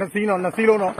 နှစ်စီးတော့နှစ်စီးလုံးတော့